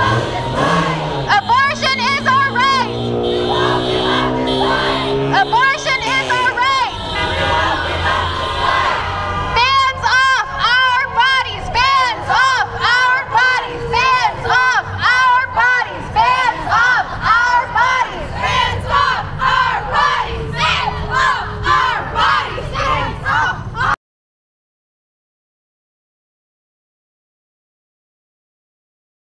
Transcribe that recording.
Amen.